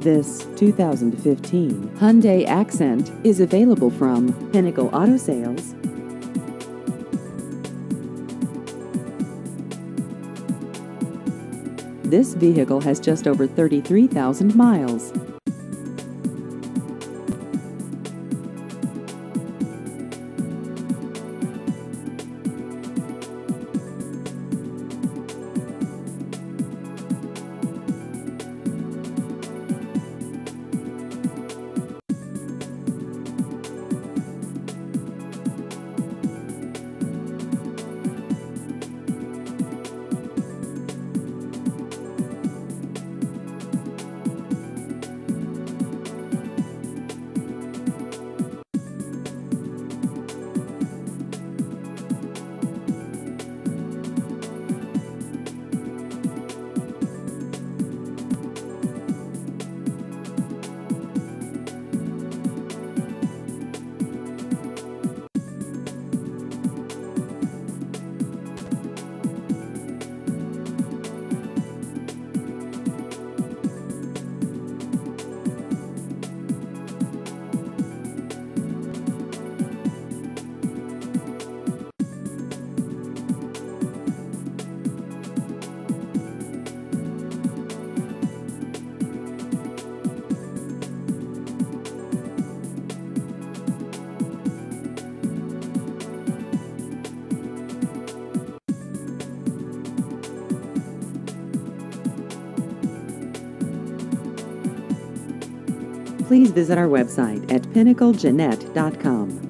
This 2015 Hyundai Accent is available from Pinnacle Auto Sales. This vehicle has just over 33,000 miles. Please visit our website at pinnaclejeannette.com.